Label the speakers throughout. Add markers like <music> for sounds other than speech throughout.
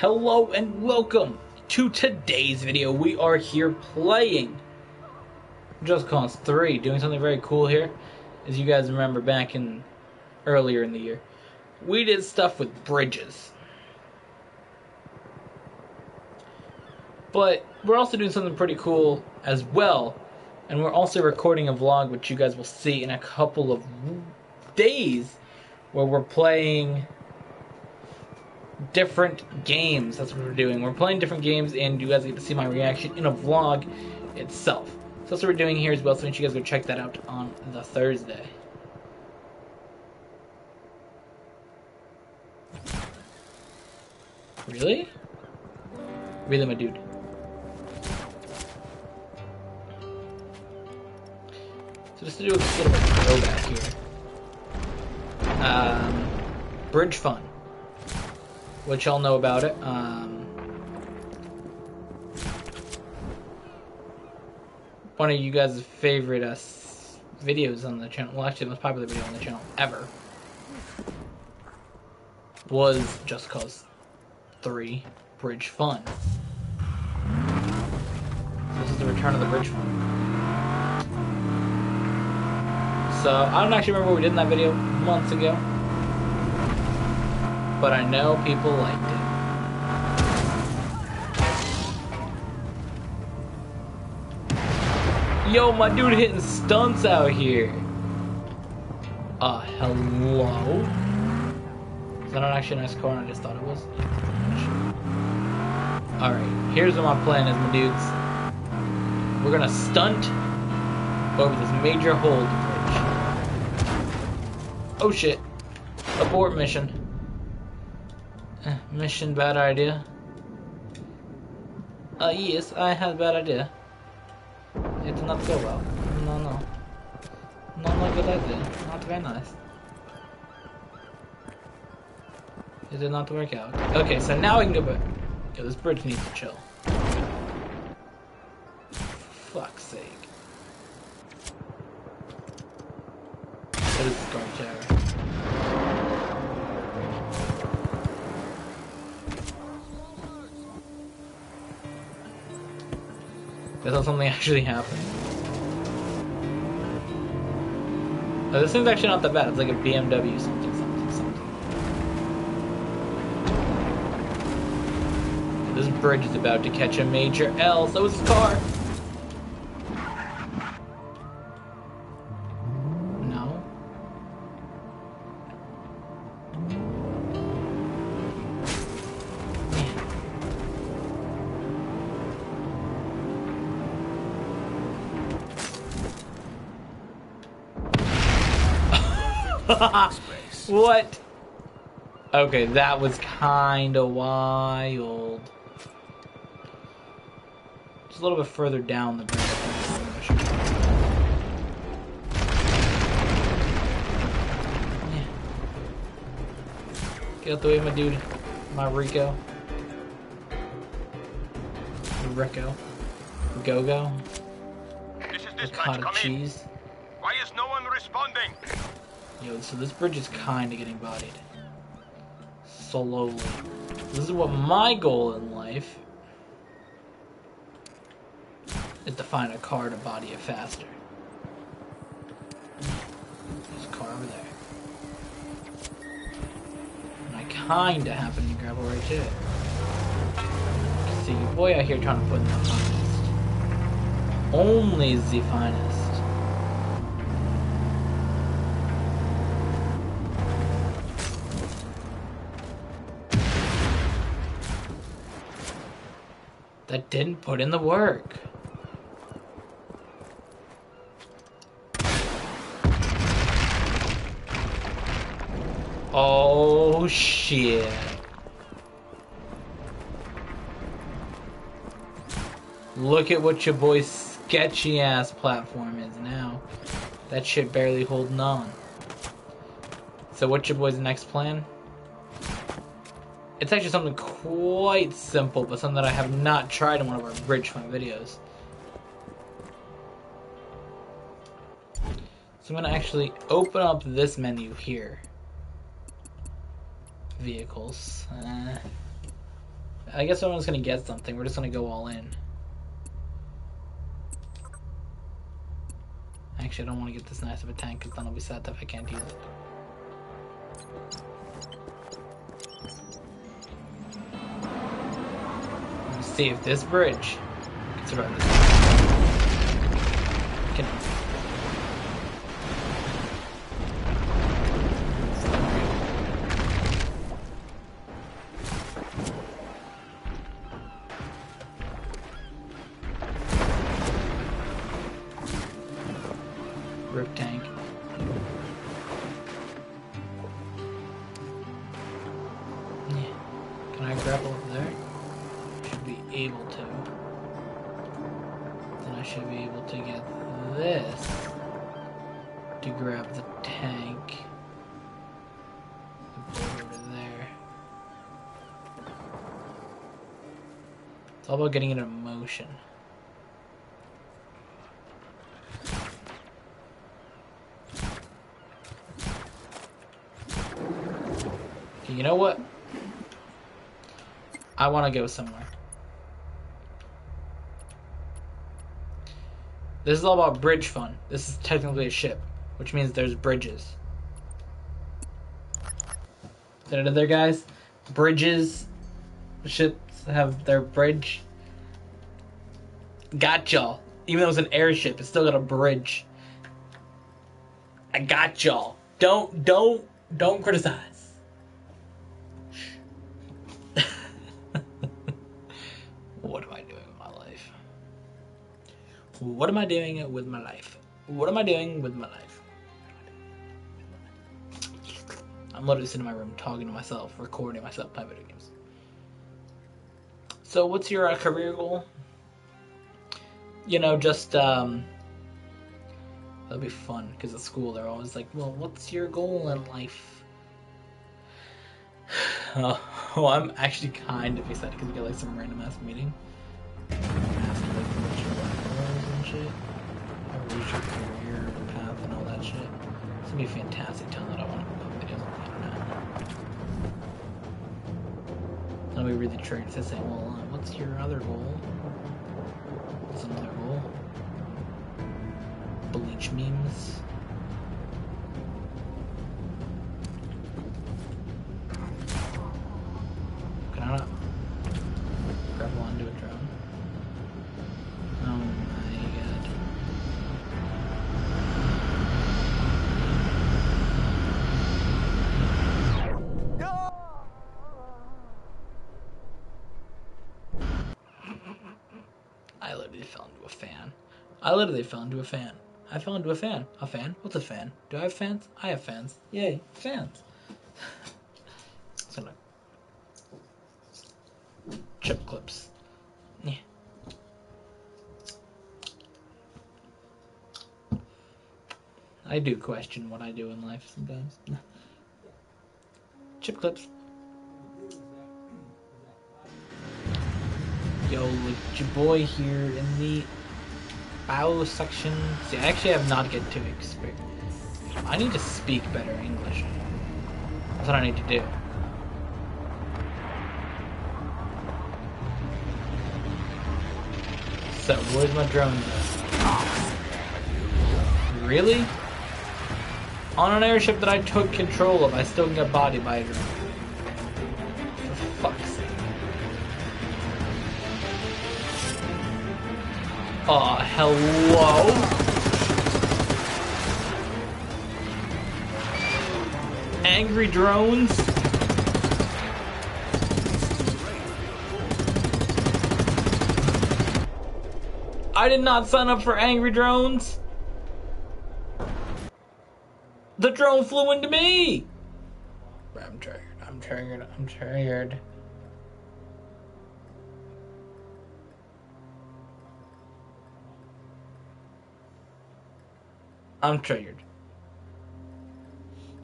Speaker 1: Hello and welcome to today's video. We are here playing Just Cause 3, doing something very cool here. As you guys remember back in earlier in the year, we did stuff with bridges. But we're also doing something pretty cool as well. And we're also recording a vlog which you guys will see in a couple of days where we're playing different games. That's what we're doing. We're playing different games, and you guys get to see my reaction in a vlog itself. So that's what we're doing here as well. So make sure you guys go check that out on the Thursday. Really? Really, my dude. So just to do a little throwback here. Um, Bridge Fun which y'all know about it. Um, one of you guys' favorite uh, videos on the channel, well, actually, the most popular video on the channel ever, was Just Cause 3 Bridge Fun. this is the return of the Bridge Fun. So, I don't actually remember what we did in that video months ago but I know people liked it. Yo, my dude hitting stunts out here. Uh, hello? Is that not actually a nice car? I just thought it was. Alright, here's what my plan is, my dudes. We're gonna stunt over this major hold bridge. Oh shit. Abort mission. Mission bad idea. Uh, yes, I had bad idea. It did not go well. No, no. No, not good idea. Not very nice. It did not work out. Okay, so now we can go back. Yeah, this bridge needs to chill. Fuck's sake. Thought something <laughs> actually happened. Oh, this thing's actually not that bad. It's like a BMW something, something, something. This bridge is about to catch a major L, so is his car. <laughs> what? Okay, that was kinda wild. Just a little bit further down the bridge. Yeah. Get out the way, my dude. My Rico. Rico. Go-go.
Speaker 2: This is dispatch. Come
Speaker 1: cheese.
Speaker 2: In. Why is no one responding?
Speaker 1: Yo, so this bridge is kind of getting bodied. Slowly. This is what my goal in life is to find a car to body it faster. There's a car over there. And I kinda happen to grab it right to it. See, boy out here trying to put in the finest. Only the finest. That didn't put in the work. Oh shit. Look at what your boy's sketchy ass platform is now. That shit barely holding on. So what's your boy's next plan? It's actually something quite simple, but something that I have not tried in one of our bridge fun videos. So I'm going to actually open up this menu here. Vehicles. Uh, I guess everyone's gonna get something. We're just gonna go all in. Actually, I don't want to get this nice of a tank because then I'll be sad if I can't use it. See if this bridge can survive this. Can able to. Then I should be able to get this to grab the tank. Over there. It's all about getting it in motion. You know what? I want to go somewhere. This is all about bridge fun. This is technically a ship, which means there's bridges. Is that it there, guys? Bridges. Ships have their bridge. Got y'all. Even though it's an airship, it's still got a bridge. I got y'all. Don't, don't, don't criticize. What am I doing with my life? What am I doing with my life? I'm literally sitting in my room talking to myself, recording myself playing video games. So, what's your uh, career goal? You know, just um, that'd be fun because at school they're always like, "Well, what's your goal in life?" <sighs> Oh, <laughs> I'm actually kind of excited because we got like some random ass meeting. Shit. Your career path and all that shit. It's gonna be fantastic telling that I want to put videos on the internet. That'll be really triggered to say, well, uh, what's your other goal? Fell into a fan. I literally fell into a fan. I fell into a fan. A fan? What's a fan? Do I have fans? I have fans. Yay, fans. <laughs> like chip clips. Yeah. I do question what I do in life sometimes. <laughs> Chip clips. Yo, look, your boy here in the bow section. See, I actually have not get to experience. I need to speak better English. That's what I need to do. So, where's my drone? Really? On an airship that I took control of, I still can get bodied by a drone. Oh, hello? Angry drones? I did not sign up for angry drones. The drone flew into me. I'm triggered. I'm triggered. I'm triggered. I'm triggered.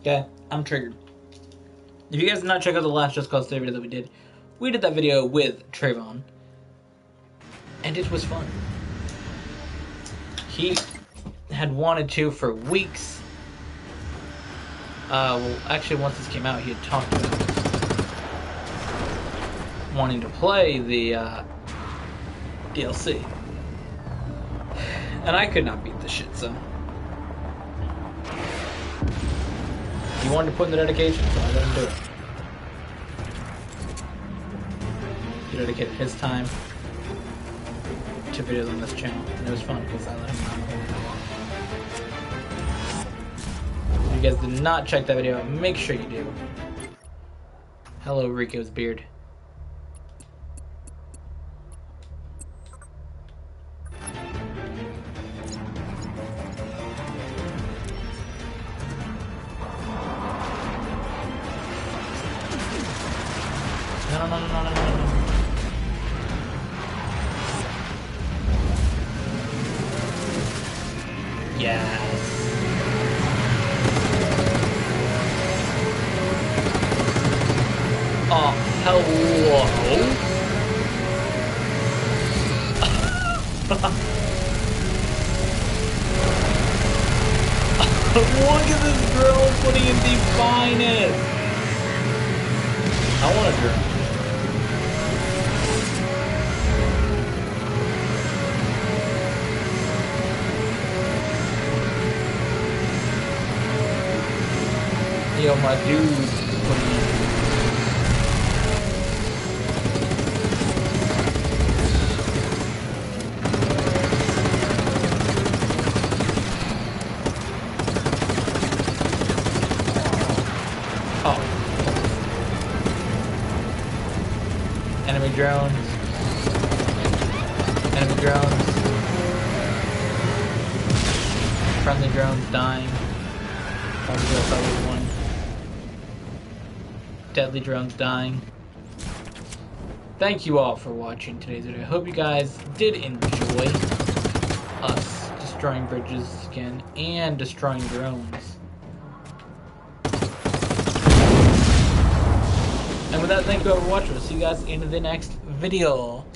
Speaker 1: Okay, I'm triggered. If you guys did not check out the last Just Cause 3 video that we did, we did that video with Trevon. And it was fun. He had wanted to for weeks. Uh, well, actually, once this came out, he had talked about wanting to play the uh, DLC. And I could not beat the shit, so. He wanted to put in the dedication, so I let him do it. He dedicated his time to videos on this channel, and it was fun because I let him If you guys did not check that video make sure you do. Hello, Rico's beard. Yes. Oh, hello. <laughs> Look at this girl putting in the finest. I want a drone. My dude putting. Oh. Enemy drones. Enemy drones. Friendly drones dying. Deadly drones dying. Thank you all for watching today's video. I hope you guys did enjoy us destroying bridges again and destroying drones. And with that, thank you all for watching. We'll see you guys in the next video.